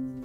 you